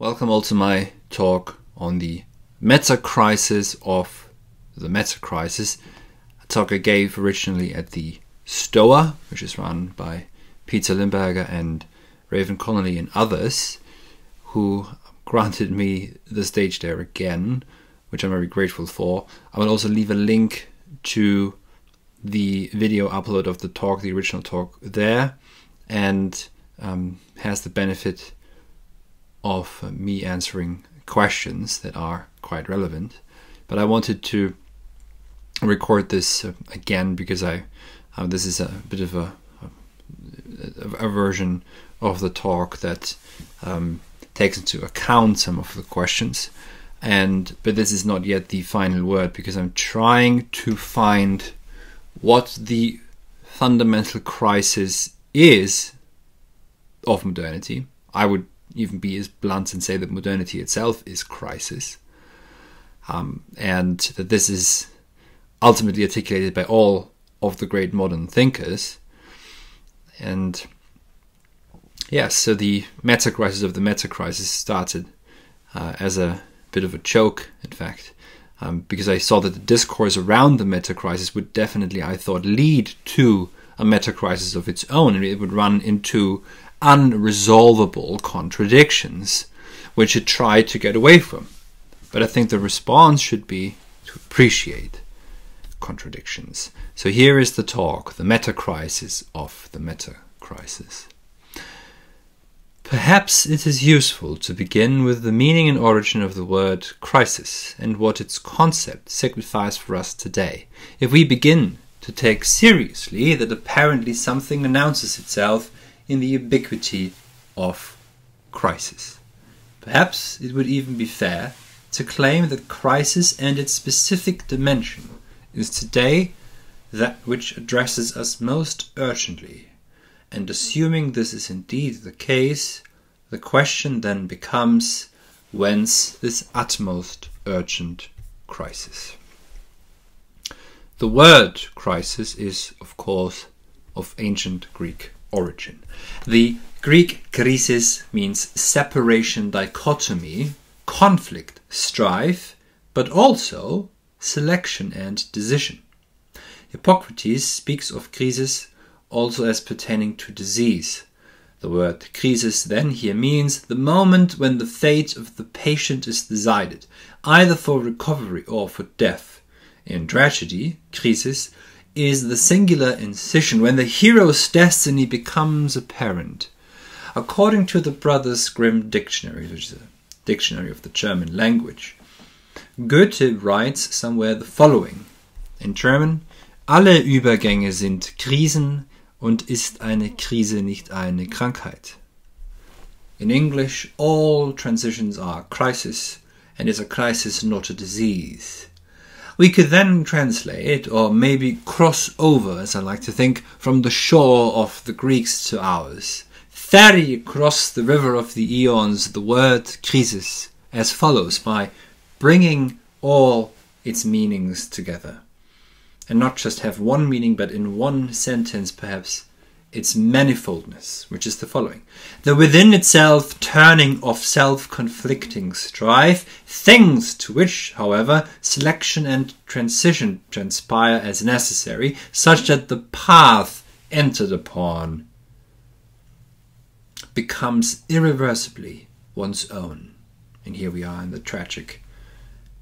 Welcome all to my talk on the meta crisis of the meta crisis. A talk I gave originally at the STOA, which is run by Peter Limberger and Raven Connolly and others, who granted me the stage there again, which I'm very grateful for. I will also leave a link to the video upload of the talk, the original talk, there, and um, has the benefit of uh, me answering questions that are quite relevant. But I wanted to record this uh, again because I uh, this is a bit of a, a, a, version of the talk that um, takes into account some of the questions. And but this is not yet the final word because I'm trying to find what the fundamental crisis is of modernity. I would even be as blunt and say that modernity itself is crisis, um, and that this is ultimately articulated by all of the great modern thinkers. And yes, so the meta crisis of the meta crisis started uh, as a bit of a joke, in fact, um, because I saw that the discourse around the meta crisis would definitely, I thought, lead to a meta crisis of its own, and it would run into unresolvable contradictions, which it tried to get away from. But I think the response should be to appreciate contradictions. So here is the talk, the meta crisis of the meta crisis. Perhaps it is useful to begin with the meaning and origin of the word crisis and what its concept signifies for us today. If we begin to take seriously that apparently something announces itself in the ubiquity of crisis. Perhaps it would even be fair to claim that crisis and its specific dimension is today that which addresses us most urgently. And assuming this is indeed the case, the question then becomes whence this utmost urgent crisis? The word crisis is, of course, of ancient Greek origin. The Greek krisis means separation, dichotomy, conflict, strife, but also selection and decision. Hippocrates speaks of crisis also as pertaining to disease. The word crisis then here means the moment when the fate of the patient is decided, either for recovery or for death. In tragedy, crisis is the singular incision when the hero's destiny becomes apparent. According to the Brothers Grimm Dictionary, which is a dictionary of the German language, Goethe writes somewhere the following in German: Alle Übergänge sind Krisen und ist eine Krise nicht eine Krankheit. In English, all transitions are crisis, and is a crisis not a disease. We could then translate, or maybe cross over, as I like to think, from the shore of the Greeks to ours. Ferry across the river of the eons the word crisis as follows by bringing all its meanings together. And not just have one meaning, but in one sentence perhaps its manifoldness, which is the following the within itself turning of self conflicting strife, things to which, however, selection and transition transpire as necessary, such that the path entered upon becomes irreversibly one's own. And here we are in the tragic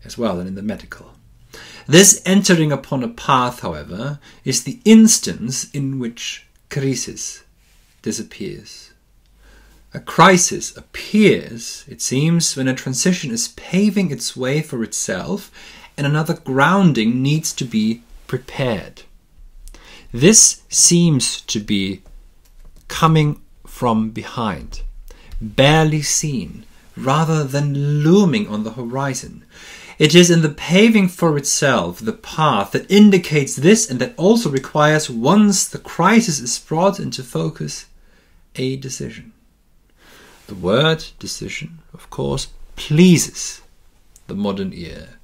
as well and in the medical. This entering upon a path, however, is the instance in which crisis disappears. A crisis appears, it seems, when a transition is paving its way for itself and another grounding needs to be prepared. This seems to be coming from behind, barely seen, rather than looming on the horizon. It is in the paving for itself the path that indicates this and that also requires, once the crisis is brought into focus, a decision. The word decision, of course, pleases the modern ear.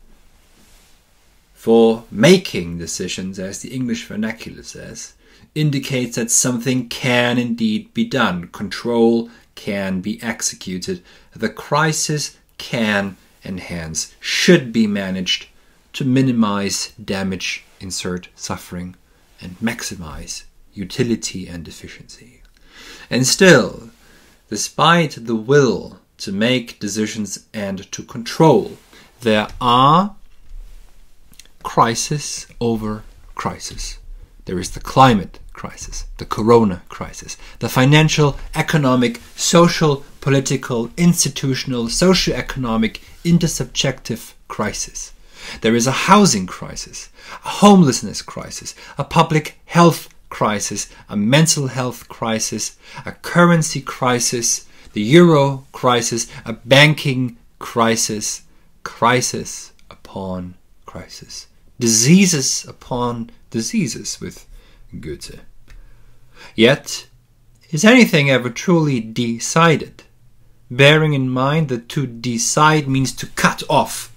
For making decisions, as the English vernacular says, indicates that something can indeed be done. Control can be executed, the crisis can and hands should be managed to minimize damage, insert suffering, and maximize utility and efficiency. And still, despite the will to make decisions and to control, there are crisis over crisis. There is the climate crisis, the corona crisis, the financial, economic, social, political, institutional, socio-economic, intersubjective crisis. There is a housing crisis, a homelessness crisis, a public health crisis, a mental health crisis, a currency crisis, the euro crisis, a banking crisis, crisis upon crisis, diseases upon diseases with Goethe. Yet, is anything ever truly decided? Bearing in mind that to decide means to cut off,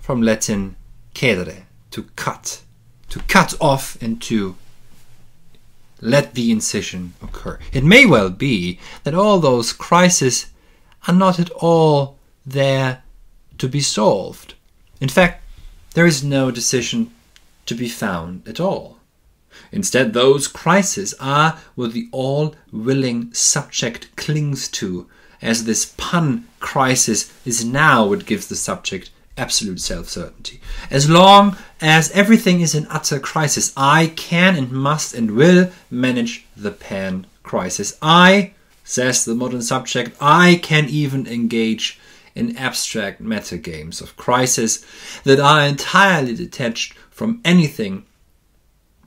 from Latin cedere, to cut, to cut off and to let the incision occur. It may well be that all those crises are not at all there to be solved. In fact, there is no decision to be found at all. Instead, those crises are what the all willing subject clings to, as this pan crisis is now what gives the subject absolute self certainty. As long as everything is in utter crisis, I can and must and will manage the pan crisis. I, says the modern subject, I can even engage in abstract meta games of crisis that are entirely detached from anything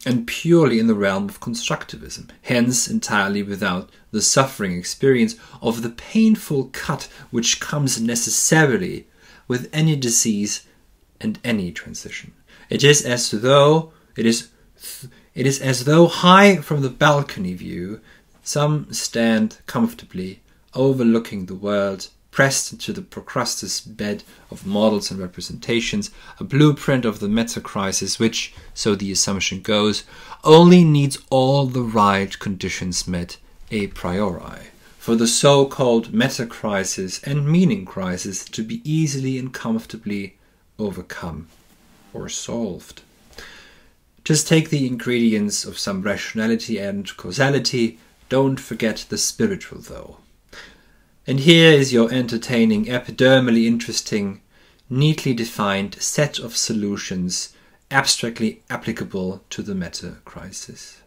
and purely in the realm of constructivism, hence entirely without the suffering experience of the painful cut which comes necessarily with any disease and any transition. It is as though it is it is as though high from the balcony view some stand comfortably overlooking the world pressed into the Procrustes bed of models and representations, a blueprint of the meta crisis, which, so the assumption goes, only needs all the right conditions met a priori for the so called meta crisis and meaning crisis to be easily and comfortably overcome or solved. Just take the ingredients of some rationality and causality, don't forget the spiritual though. And here is your entertaining, epidermally interesting, neatly defined set of solutions abstractly applicable to the meta crisis.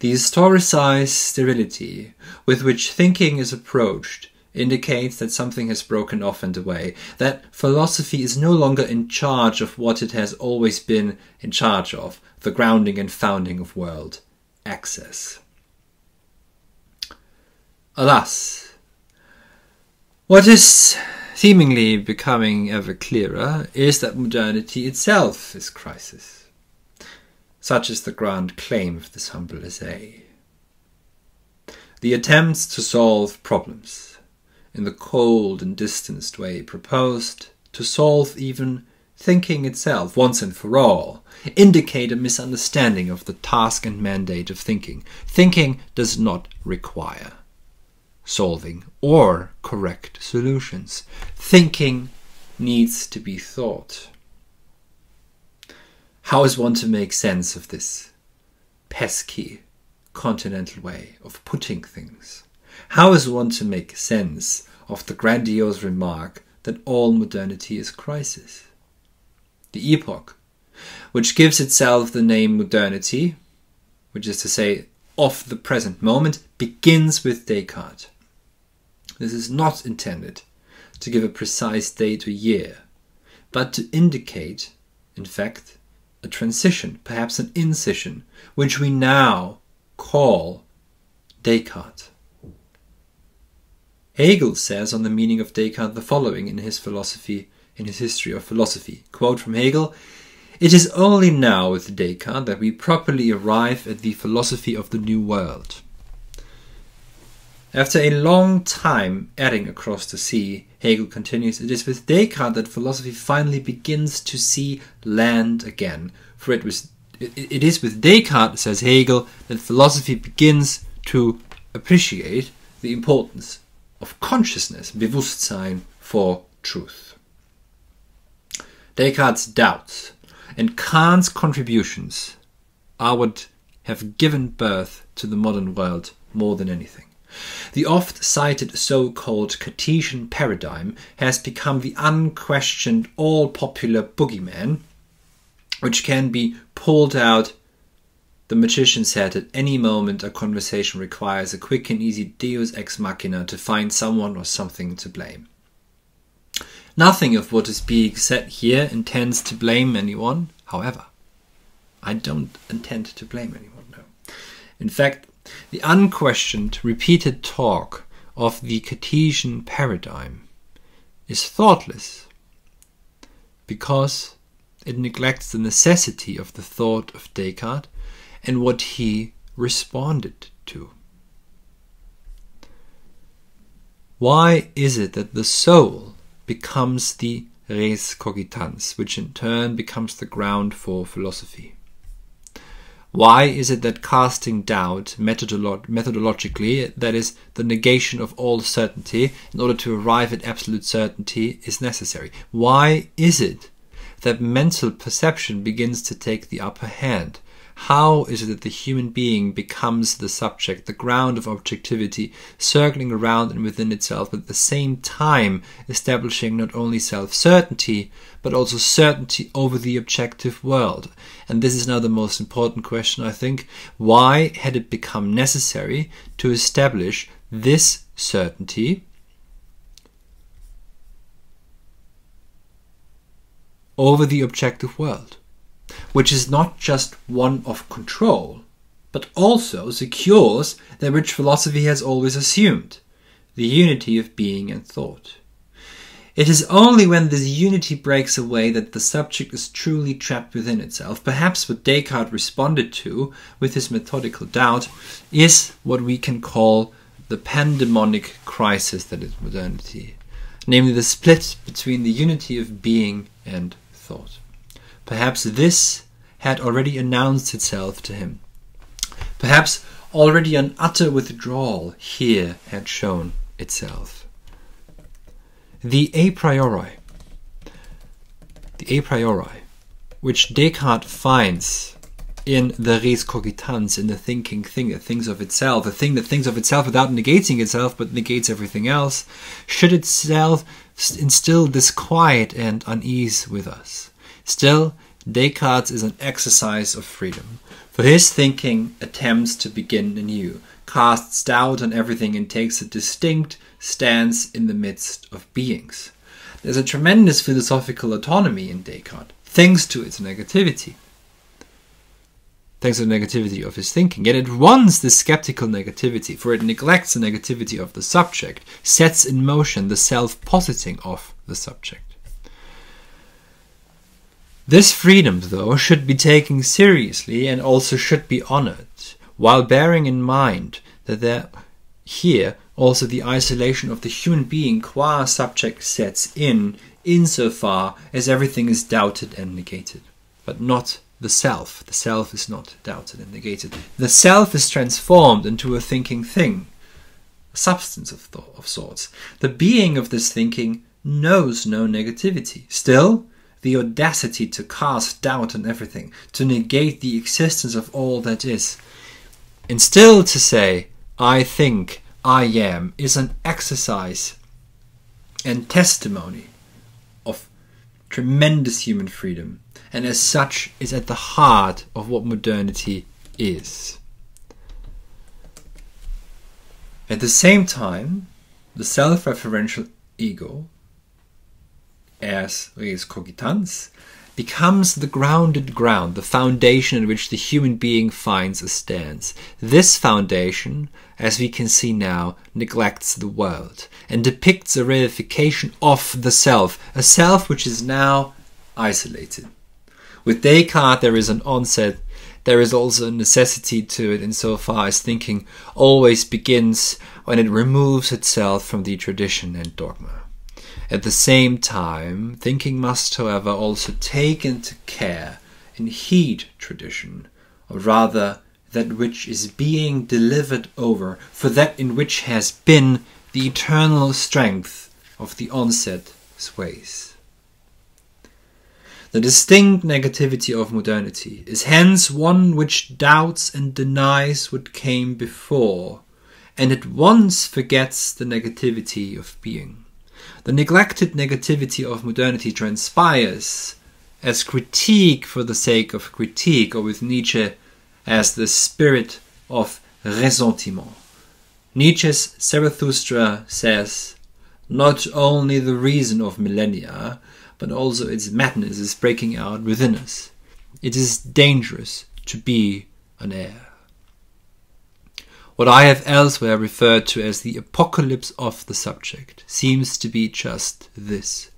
The historicized sterility with which thinking is approached indicates that something has broken off and away, that philosophy is no longer in charge of what it has always been in charge of, the grounding and founding of world access. Alas, what is seemingly becoming ever clearer is that modernity itself is crisis. Such is the grand claim of this humble essay. The attempts to solve problems in the cold and distanced way proposed, to solve even thinking itself once and for all, indicate a misunderstanding of the task and mandate of thinking. Thinking does not require solving or correct solutions. Thinking needs to be thought. How is one to make sense of this pesky continental way of putting things? How is one to make sense of the grandiose remark that all modernity is crisis? The epoch, which gives itself the name modernity, which is to say, of the present moment, begins with Descartes. This is not intended to give a precise date or year, but to indicate, in fact, a transition, perhaps an incision, which we now call Descartes. Hegel says on the meaning of Descartes the following in his philosophy, in his history of philosophy. Quote from Hegel It is only now with Descartes that we properly arrive at the philosophy of the New World. After a long time erring across the sea, Hegel continues, it is with Descartes that philosophy finally begins to see land again. For it was it, it is with Descartes, says Hegel, that philosophy begins to appreciate the importance of consciousness, Bewusstsein for truth. Descartes' doubts and Kant's contributions are what have given birth to the modern world more than anything. The oft cited so called Cartesian paradigm has become the unquestioned, all popular boogeyman, which can be pulled out. The magician said at any moment a conversation requires a quick and easy deus ex machina to find someone or something to blame. Nothing of what is being said here intends to blame anyone, however. I don't intend to blame anyone, no. In fact, the unquestioned, repeated talk of the Cartesian paradigm is thoughtless because it neglects the necessity of the thought of Descartes and what he responded to. Why is it that the soul becomes the res cogitans, which in turn becomes the ground for philosophy. Why is it that casting doubt methodolo methodologically, that is, the negation of all certainty, in order to arrive at absolute certainty, is necessary? Why is it that mental perception begins to take the upper hand? How is it that the human being becomes the subject, the ground of objectivity, circling around and within itself, but at the same time establishing not only self certainty, but also certainty over the objective world? And this is now the most important question, I think. Why had it become necessary to establish this certainty? over the objective world? Which is not just one of control, but also secures that which philosophy has always assumed the unity of being and thought. It is only when this unity breaks away that the subject is truly trapped within itself. Perhaps what Descartes responded to with his methodical doubt is what we can call the pandemonic crisis that is modernity, namely the split between the unity of being and thought. Perhaps this had already announced itself to him. Perhaps already an utter withdrawal here had shown itself. The a priori, the a priori, which Descartes finds in the res cogitans, in the thinking thing that thinks of itself, the thing that thinks of itself without negating itself but negates everything else, should itself instill disquiet and unease with us. Still, Descartes is an exercise of freedom, for his thinking attempts to begin anew, casts doubt on everything, and takes a distinct stance in the midst of beings. There's a tremendous philosophical autonomy in Descartes, thanks to its negativity. Thanks to the negativity of his thinking. Yet it wants this skeptical negativity, for it neglects the negativity of the subject, sets in motion the self positing of the subject. This freedom, though, should be taken seriously and also should be honored, while bearing in mind that there here also the isolation of the human being qua subject sets in, insofar as everything is doubted and negated, but not the self. The self is not doubted and negated. The self is transformed into a thinking thing, a substance of, thought, of sorts. The being of this thinking knows no negativity. Still, the audacity to cast doubt on everything, to negate the existence of all that is, and still to say, I think, I am, is an exercise and testimony of tremendous human freedom, and as such is at the heart of what modernity is. At the same time, the self referential ego as res cogitans, becomes the grounded ground, the foundation in which the human being finds a stance. This foundation, as we can see now, neglects the world and depicts a reification of the self, a self which is now isolated. With Descartes, there is an onset, there is also a necessity to it insofar as thinking always begins when it removes itself from the tradition and dogma. At the same time, thinking must, however, also take into care and heed tradition, or rather that which is being delivered over, for that in which has been the eternal strength of the onset sways. The distinct negativity of modernity is hence one which doubts and denies what came before, and at once forgets the negativity of being. The neglected negativity of modernity transpires as critique for the sake of critique, or with Nietzsche as the spirit of ressentiment. Nietzsche's Zarathustra says, Not only the reason of millennia, but also its madness is breaking out within us. It is dangerous to be an heir. What I have elsewhere referred to as the apocalypse of the subject seems to be just this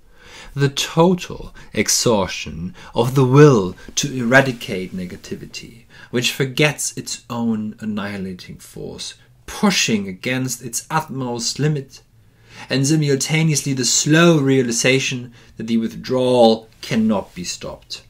the total exhaustion of the will to eradicate negativity, which forgets its own annihilating force, pushing against its utmost limit, and simultaneously the slow realization that the withdrawal cannot be stopped.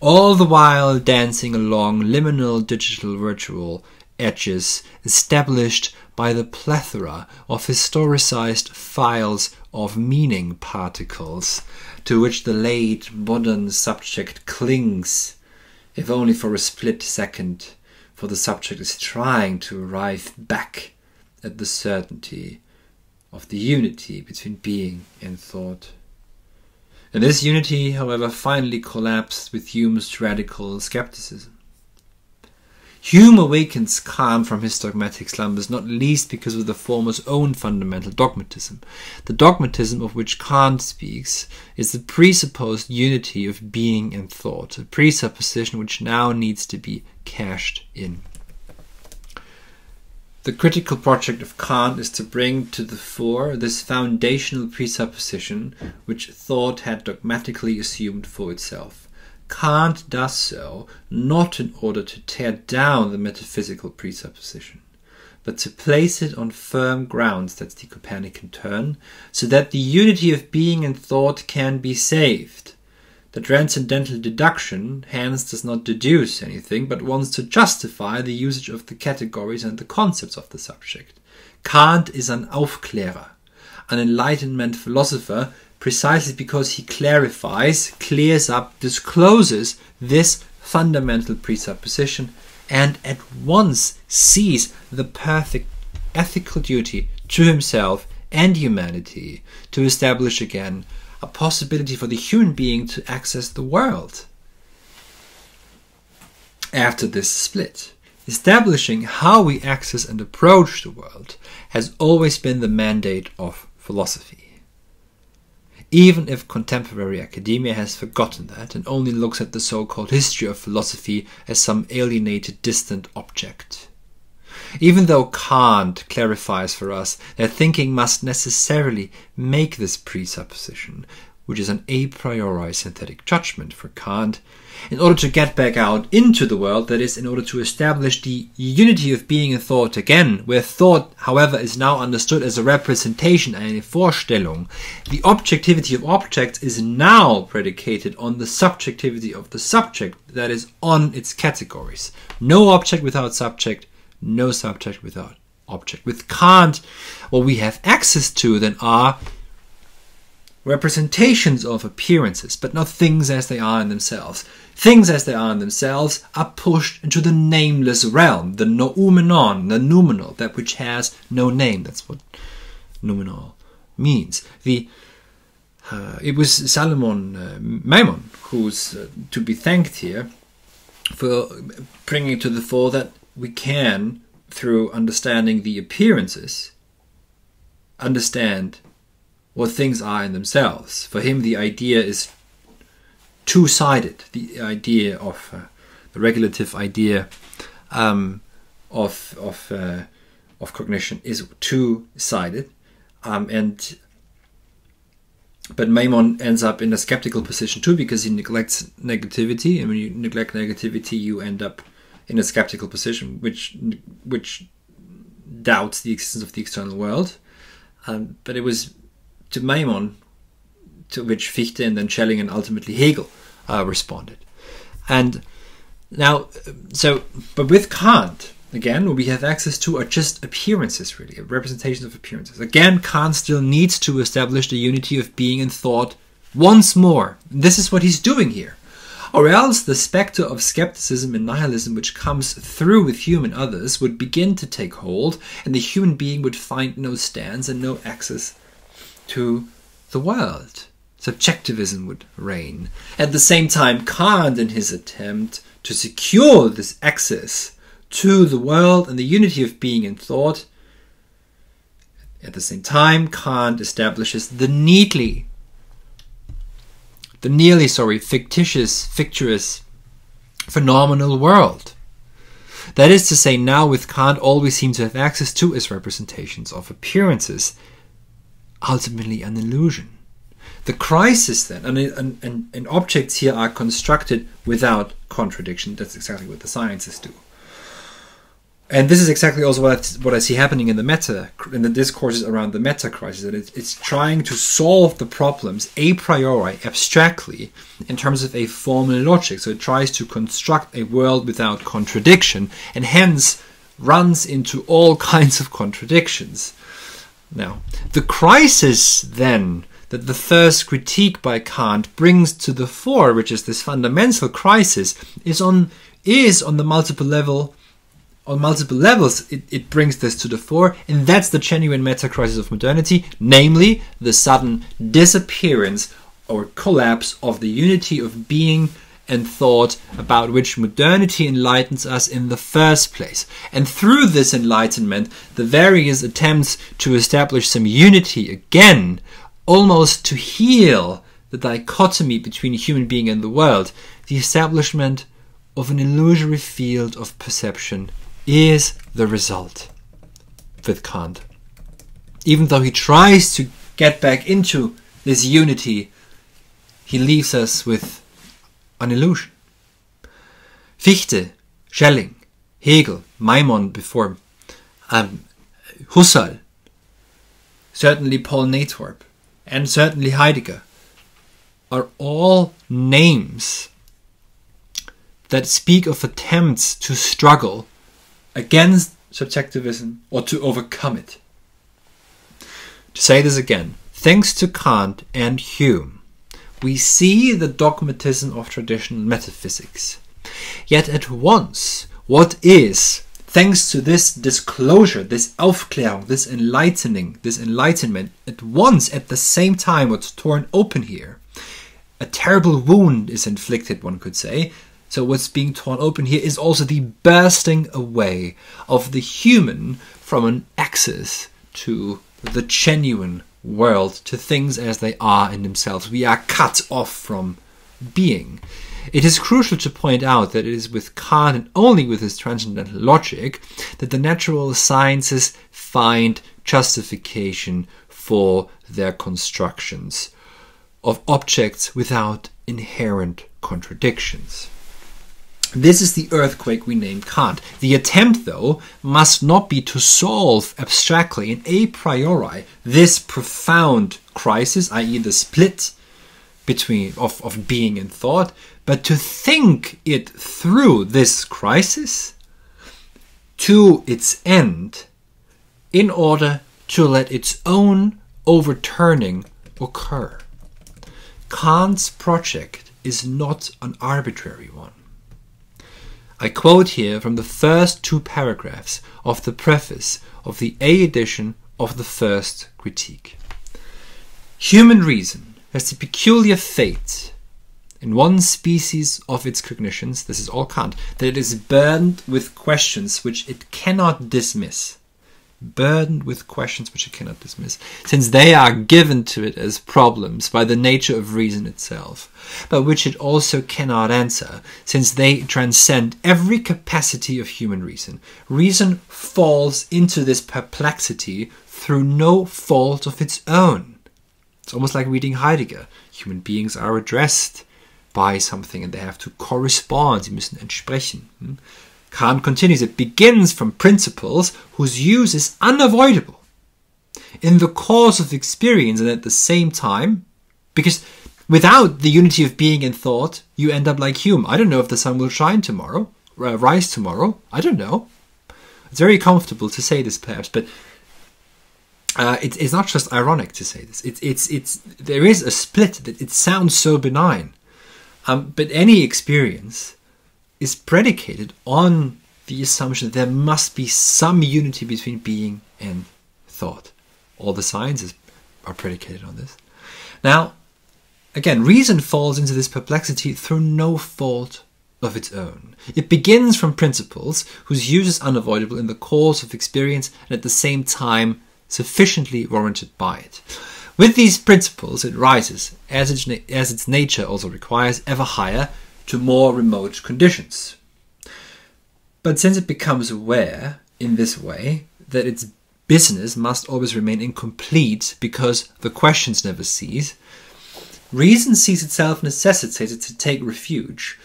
All the while dancing along liminal digital virtual edges established by the plethora of historicized files of meaning particles to which the late modern subject clings, if only for a split second, for the subject is trying to arrive back at the certainty of the unity between being and thought. And this unity, however, finally collapsed with Hume's radical skepticism. Hume awakens Kant from his dogmatic slumbers, not least because of the former's own fundamental dogmatism. The dogmatism of which Kant speaks is the presupposed unity of being and thought, a presupposition which now needs to be cashed in. The critical project of Kant is to bring to the fore this foundational presupposition which thought had dogmatically assumed for itself. Kant does so not in order to tear down the metaphysical presupposition, but to place it on firm grounds, that's the Copernican turn, so that the unity of being and thought can be saved. The transcendental deduction hence does not deduce anything, but wants to justify the usage of the categories and the concepts of the subject. Kant is an Aufklärer, an Enlightenment philosopher precisely because he clarifies, clears up, discloses this fundamental presupposition and at once sees the perfect ethical duty to himself and humanity to establish again a possibility for the human being to access the world. After this split, establishing how we access and approach the world has always been the mandate of philosophy even if contemporary academia has forgotten that and only looks at the so called history of philosophy as some alienated, distant object. Even though Kant clarifies for us that thinking must necessarily make this presupposition, which is an a priori synthetic judgment for Kant, in order to get back out into the world, that is, in order to establish the unity of being and thought again, where thought, however, is now understood as a representation, eine Vorstellung, the objectivity of objects is now predicated on the subjectivity of the subject, that is, on its categories. No object without subject, no subject without object. With Kant, what we have access to then are representations of appearances, but not things as they are in themselves. Things as they are in themselves are pushed into the nameless realm, the noumenon, the noumenal, that which has no name. That's what noumenal means. The uh, it was Salomon uh, Maimon who's uh, to be thanked here for bringing to the fore that we can, through understanding the appearances, understand what things are in themselves. For him, the idea is two sided. The idea of uh, the regulative idea um, of of uh, of cognition is two sided, um, and but Maimon ends up in a skeptical position too because he neglects negativity, and when you neglect negativity, you end up in a skeptical position, which which doubts the existence of the external world. Um, but it was to Maimon, to which Fichte and then Schelling and ultimately Hegel uh, responded. And now, so, but with Kant, again, what we have access to are just appearances, really, representations of appearances. Again, Kant still needs to establish the unity of being and thought once more. This is what he's doing here. Or else the specter of skepticism and nihilism which comes through with Hume and others would begin to take hold, and the human being would find no stance and no access to the world. Subjectivism would reign. At the same time, Kant, in his attempt to secure this access to the world and the unity of being and thought, at the same time, Kant establishes the neatly the nearly, sorry, fictitious, fictitious, phenomenal world. That is to say, now with Kant, all we seem to have access to is representations of appearances, ultimately an illusion. The crisis then, and, and, and, and objects here are constructed without contradiction. That's exactly what the sciences do and this is exactly also what I, what I see happening in the meta in the discourses around the meta crisis that it's, it's trying to solve the problems a priori abstractly in terms of a formal logic so it tries to construct a world without contradiction and hence runs into all kinds of contradictions now. The crisis then that the first critique by Kant brings to the fore which is this fundamental crisis is on is on the multiple level on multiple levels, it, it brings this to the fore, and that's the genuine meta crisis of modernity, namely the sudden disappearance or collapse of the unity of being and thought about which modernity enlightens us in the first place. And through this enlightenment, the various attempts to establish some unity again, almost to heal the dichotomy between human being and the world, the establishment of an illusory field of perception is the result with Kant. Even though he tries to get back into this unity, he leaves us with an illusion. Fichte, Schelling, Hegel, Maimon before, um, Husserl, certainly Paul Natorp, and certainly Heidegger are all names that speak of attempts to struggle against subjectivism or to overcome it. To say this again, thanks to Kant and Hume, we see the dogmatism of traditional metaphysics. Yet at once, what is, thanks to this disclosure, this Aufklärung, this enlightening, this enlightenment, at once, at the same time, what's torn open here? A terrible wound is inflicted, one could say, so what's being torn open here is also the bursting away of the human from an access to the genuine world, to things as they are in themselves. We are cut off from being. It is crucial to point out that it is with Kant and only with his transcendental logic that the natural sciences find justification for their constructions of objects without inherent contradictions. This is the earthquake we name Kant. The attempt, though, must not be to solve abstractly and a priori this profound crisis, i.e., the split between of, of being and thought, but to think it through this crisis to its end in order to let its own overturning occur. Kant's project is not an arbitrary one. I quote here from the first two paragraphs of the preface of the A edition of the first critique. Human reason has the peculiar fate in one species of its cognitions, this is all Kant, that it is burdened with questions which it cannot dismiss burdened with questions which it cannot dismiss, since they are given to it as problems by the nature of reason itself, but which it also cannot answer, since they transcend every capacity of human reason. Reason falls into this perplexity through no fault of its own. It's almost like reading Heidegger. Human beings are addressed by something and they have to correspond, sie müssen entsprechen. Hm? Kant continues, it begins from principles whose use is unavoidable in the course of experience and at the same time, because without the unity of being and thought, you end up like Hume. I don't know if the sun will shine tomorrow, uh, rise tomorrow. I don't know. It's very comfortable to say this, perhaps, but uh, it, it's not just ironic to say this. It's it's it's there is a split that it sounds so benign, um, but any experience is predicated on the assumption that there must be some unity between being and thought. All the sciences are predicated on this. Now, again, reason falls into this perplexity through no fault of its own. It begins from principles whose use is unavoidable in the course of experience and at the same time sufficiently warranted by it. With these principles, it rises, as its, as its nature also requires, ever higher to more remote conditions. But since it becomes aware, in this way, that its business must always remain incomplete because the questions never cease, reason sees itself necessitated to take refuge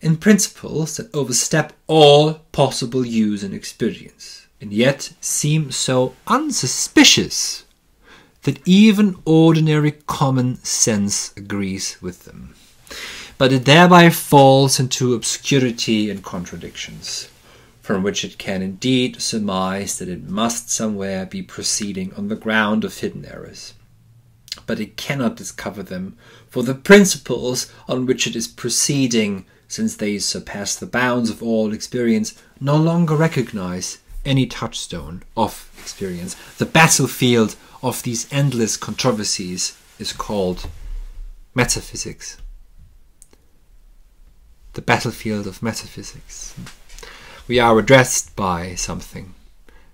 in principles that overstep all possible use and experience, and yet seem so unsuspicious that even ordinary common sense agrees with them. But it thereby falls into obscurity and contradictions, from which it can indeed surmise that it must somewhere be proceeding on the ground of hidden errors. But it cannot discover them, for the principles on which it is proceeding since they surpass the bounds of all experience, no longer recognize any touchstone of experience. The battlefield of these endless controversies is called metaphysics. The battlefield of metaphysics. We are addressed by something,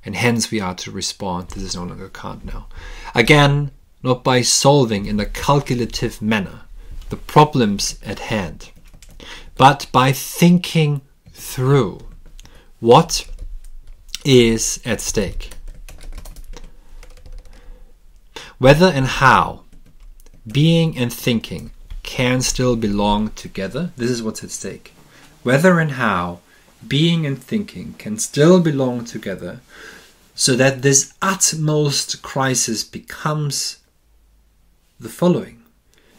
and hence we are to respond. This is no longer Kant now. Again, not by solving in a calculative manner the problems at hand but by thinking through what is at stake. Whether and how being and thinking can still belong together, this is what's at stake. Whether and how being and thinking can still belong together, so that this utmost crisis becomes the following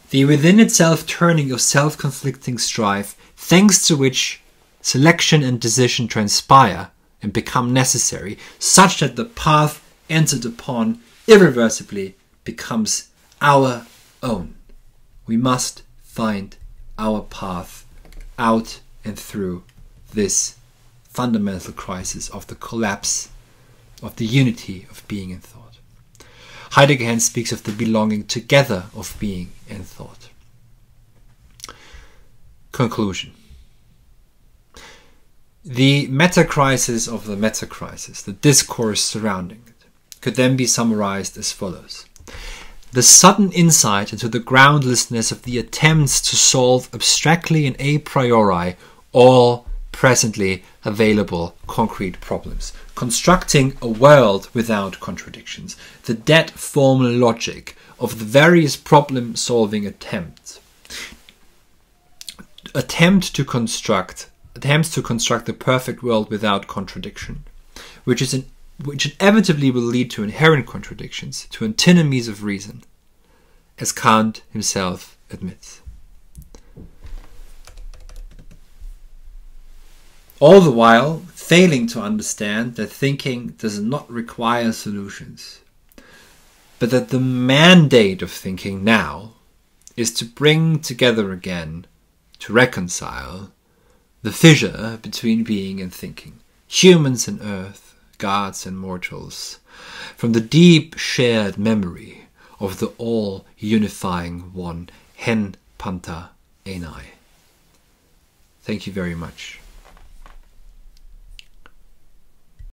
the within itself turning of self conflicting strife thanks to which selection and decision transpire and become necessary, such that the path entered upon irreversibly becomes our own. We must find our path out and through this fundamental crisis of the collapse of the unity of being and thought. Heidegger hence speaks of the belonging together of being and thought. Conclusion The meta crisis of the meta crisis, the discourse surrounding it, could then be summarized as follows. The sudden insight into the groundlessness of the attempts to solve abstractly and a priori all presently available concrete problems, constructing a world without contradictions, the dead formal logic of the various problem solving attempts. Attempt to construct attempts to construct the perfect world without contradiction, which is an, which inevitably will lead to inherent contradictions, to antinomies of reason, as Kant himself admits. All the while failing to understand that thinking does not require solutions, but that the mandate of thinking now is to bring together again to reconcile the fissure between being and thinking, humans and earth, gods and mortals, from the deep shared memory of the all unifying one, Hen Panta Einai. Thank you very much.